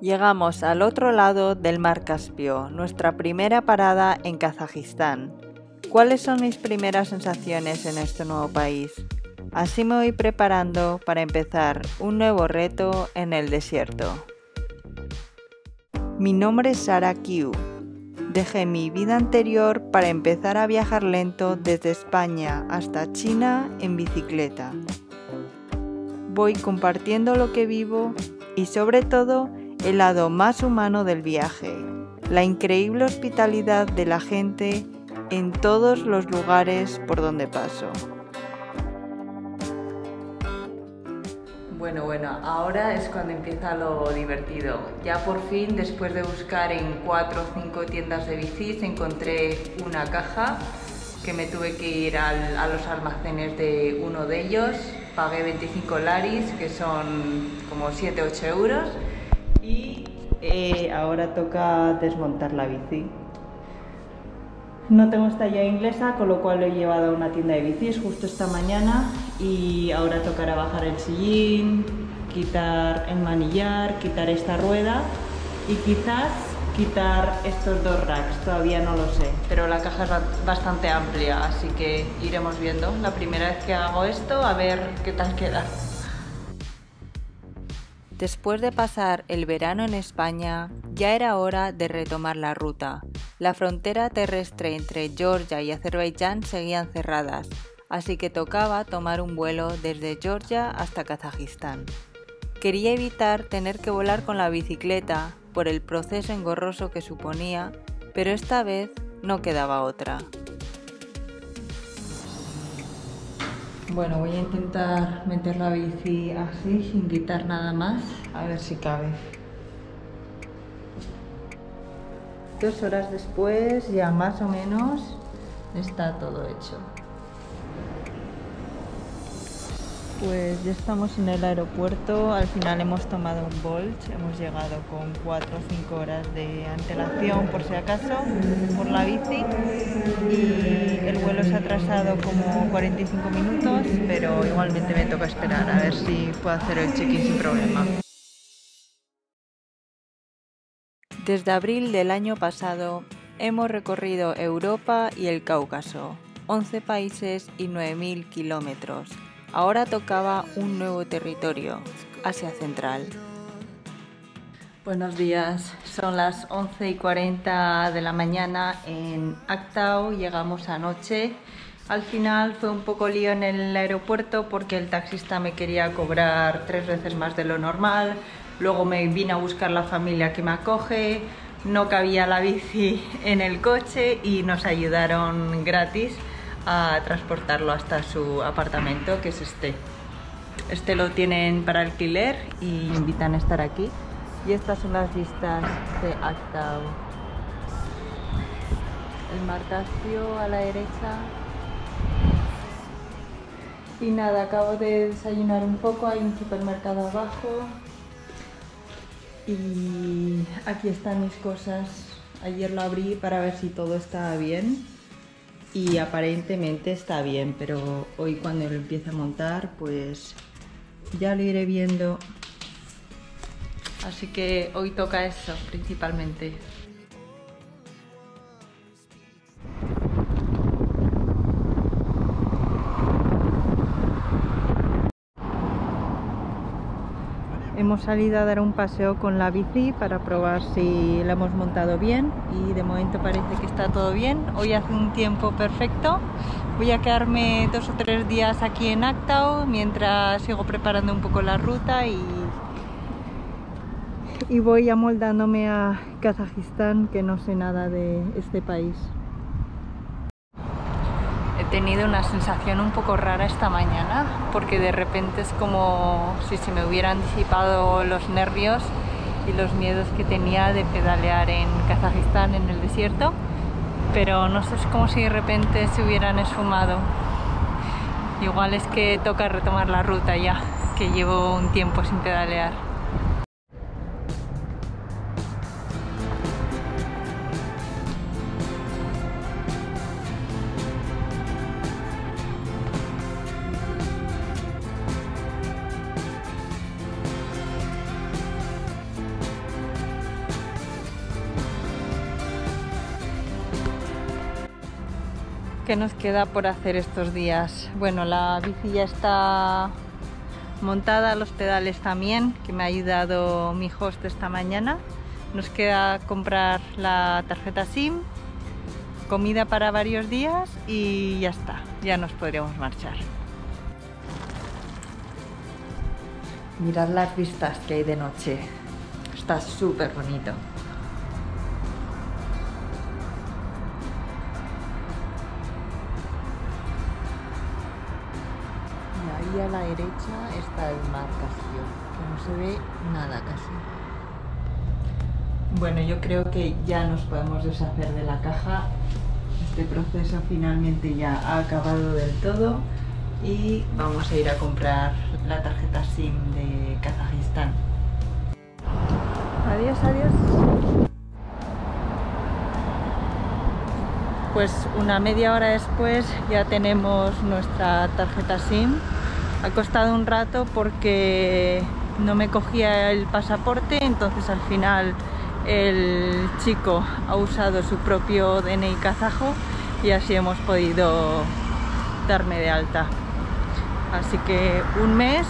Llegamos al otro lado del mar Caspio, nuestra primera parada en Kazajistán. ¿Cuáles son mis primeras sensaciones en este nuevo país? Así me voy preparando para empezar un nuevo reto en el desierto. Mi nombre es Sara Q. Dejé mi vida anterior para empezar a viajar lento desde España hasta China en bicicleta. Voy compartiendo lo que vivo y sobre todo el lado más humano del viaje, la increíble hospitalidad de la gente en todos los lugares por donde paso. Bueno, bueno, ahora es cuando empieza lo divertido. Ya por fin, después de buscar en cuatro o cinco tiendas de bicis, encontré una caja que me tuve que ir a los almacenes de uno de ellos. Pagué 25 laris, que son como 7-8 euros. Eh, ahora toca desmontar la bici. No tengo talla inglesa, con lo cual lo he llevado a una tienda de bicis justo esta mañana y ahora tocará bajar el sillín, quitar el manillar, quitar esta rueda y quizás quitar estos dos racks, todavía no lo sé, pero la caja es bastante amplia, así que iremos viendo la primera vez que hago esto a ver qué tal queda. Después de pasar el verano en España, ya era hora de retomar la ruta. La frontera terrestre entre Georgia y Azerbaiyán seguían cerradas, así que tocaba tomar un vuelo desde Georgia hasta Kazajistán. Quería evitar tener que volar con la bicicleta por el proceso engorroso que suponía, pero esta vez no quedaba otra. Bueno, voy a intentar meter la bici así, sin quitar nada más, a ver si cabe. Dos horas después, ya más o menos, está todo hecho. Pues ya estamos en el aeropuerto, al final hemos tomado un Bolt, hemos llegado con 4 o 5 horas de antelación por si acaso, por la bici y el vuelo se ha atrasado como 45 minutos, pero igualmente me toca esperar a ver si puedo hacer el check-in sin problema. Desde abril del año pasado hemos recorrido Europa y el Cáucaso, 11 países y 9.000 kilómetros Ahora tocaba un nuevo territorio, Asia Central. Buenos días, son las 11 y 40 de la mañana en Actao, llegamos anoche. Al final fue un poco lío en el aeropuerto porque el taxista me quería cobrar tres veces más de lo normal. Luego me vino a buscar la familia que me acoge, no cabía la bici en el coche y nos ayudaron gratis a transportarlo hasta su apartamento, que es este. Este lo tienen para alquiler y invitan a estar aquí. Y estas son las vistas de Actao. El mar a la derecha. Y nada, acabo de desayunar un poco, hay un supermercado abajo. Y aquí están mis cosas. Ayer lo abrí para ver si todo estaba bien y aparentemente está bien, pero hoy cuando lo empiece a montar pues ya lo iré viendo. Así que hoy toca eso principalmente. Salido a dar un paseo con la bici para probar si la hemos montado bien y de momento parece que está todo bien. Hoy hace un tiempo perfecto. Voy a quedarme dos o tres días aquí en Actao mientras sigo preparando un poco la ruta y, y voy amoldándome a Kazajistán que no sé nada de este país tenido una sensación un poco rara esta mañana porque de repente es como si se me hubieran disipado los nervios y los miedos que tenía de pedalear en Kazajistán en el desierto. Pero no sé, es como si de repente se hubieran esfumado. Igual es que toca retomar la ruta ya que llevo un tiempo sin pedalear ¿Qué nos queda por hacer estos días? Bueno, la bici ya está montada, los pedales también, que me ha ayudado mi host esta mañana. Nos queda comprar la tarjeta SIM, comida para varios días y ya está, ya nos podríamos marchar. Mirad las vistas que hay de noche, está súper bonito. A la derecha está el mar Caspio, que no se ve nada casi. Bueno, yo creo que ya nos podemos deshacer de la caja. Este proceso finalmente ya ha acabado del todo y vamos a ir a comprar la tarjeta SIM de Kazajistán. Adiós, adiós. Pues una media hora después ya tenemos nuestra tarjeta SIM ha costado un rato porque no me cogía el pasaporte, entonces al final el chico ha usado su propio DNI kazajo y así hemos podido darme de alta. Así que un mes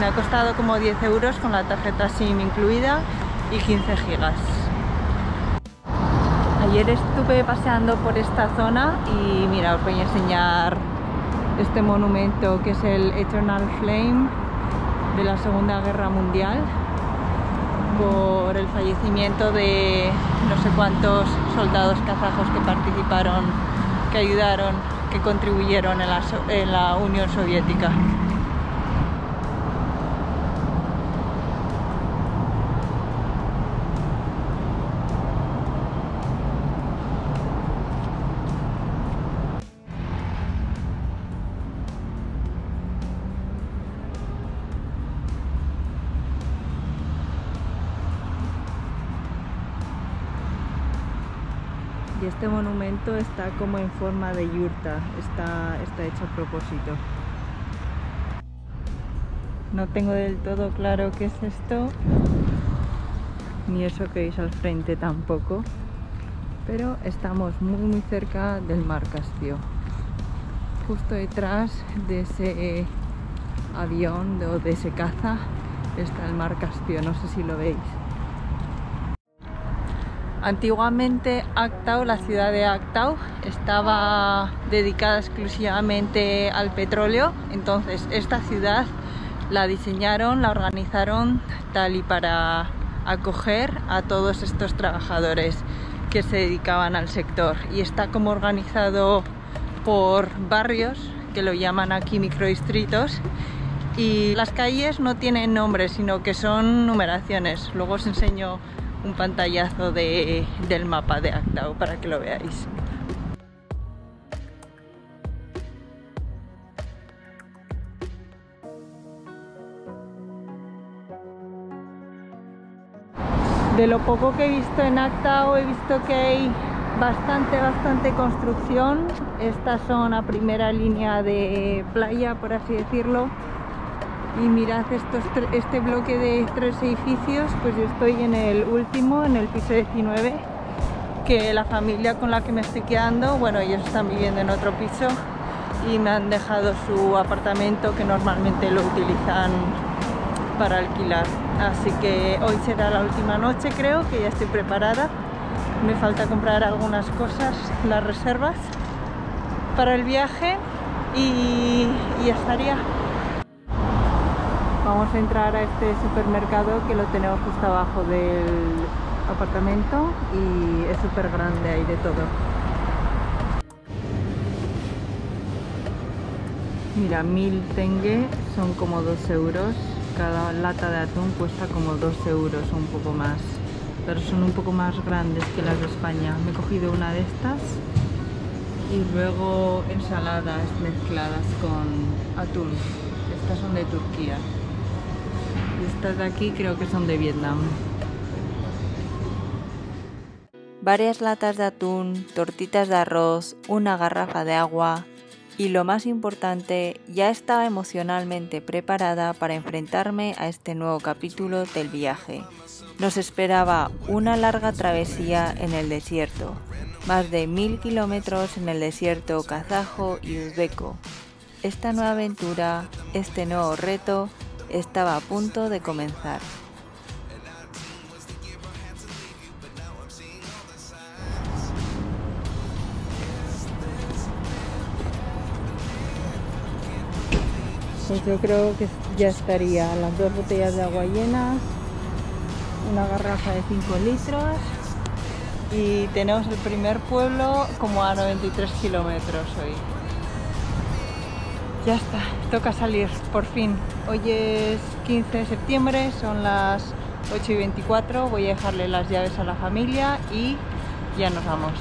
me ha costado como 10 euros con la tarjeta SIM incluida y 15 gigas. Ayer estuve paseando por esta zona y mira, os voy a enseñar este monumento que es el Eternal Flame de la Segunda Guerra Mundial por el fallecimiento de no sé cuántos soldados kazajos que participaron, que ayudaron, que contribuyeron en la, en la Unión Soviética. Y este monumento está como en forma de yurta, está, está hecho a propósito. No tengo del todo claro qué es esto, ni eso que veis al frente tampoco, pero estamos muy muy cerca del mar Caspio. Justo detrás de ese avión o de ese caza está el mar Caspio, no sé si lo veis. Antiguamente Actau, la ciudad de Actau, estaba dedicada exclusivamente al petróleo, entonces esta ciudad la diseñaron, la organizaron tal y para acoger a todos estos trabajadores que se dedicaban al sector. Y está como organizado por barrios que lo llaman aquí microdistritos y las calles no tienen nombres sino que son numeraciones. Luego os enseño un pantallazo de, del mapa de Actao para que lo veáis. De lo poco que he visto en Actao he visto que hay bastante, bastante construcción. Estas son a primera línea de playa, por así decirlo y mirad estos, este bloque de tres edificios, pues yo estoy en el último, en el piso 19, que la familia con la que me estoy quedando, bueno, ellos están viviendo en otro piso y me han dejado su apartamento que normalmente lo utilizan para alquilar. Así que hoy será la última noche creo, que ya estoy preparada. Me falta comprar algunas cosas, las reservas para el viaje y, y ya estaría. Vamos a entrar a este supermercado que lo tenemos justo abajo del apartamento y es súper grande, hay de todo. Mira, mil tengue son como 2 euros, cada lata de atún cuesta como 2 euros o un poco más, pero son un poco más grandes que las de España. Me he cogido una de estas y luego ensaladas mezcladas con atún. Estas son de Turquía. Estas de aquí creo que son de Vietnam. Varias latas de atún, tortitas de arroz, una garrafa de agua, y lo más importante, ya estaba emocionalmente preparada para enfrentarme a este nuevo capítulo del viaje. Nos esperaba una larga travesía en el desierto, más de mil kilómetros en el desierto kazajo y uzbeco. Esta nueva aventura, este nuevo reto, estaba a punto de comenzar. Pues yo creo que ya estaría las dos botellas de agua llenas, una garrafa de 5 litros y tenemos el primer pueblo como a 93 kilómetros hoy. Ya está, toca salir, por fin. Hoy es 15 de septiembre, son las 8 y 24, voy a dejarle las llaves a la familia y ya nos vamos.